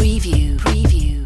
preview. Preview.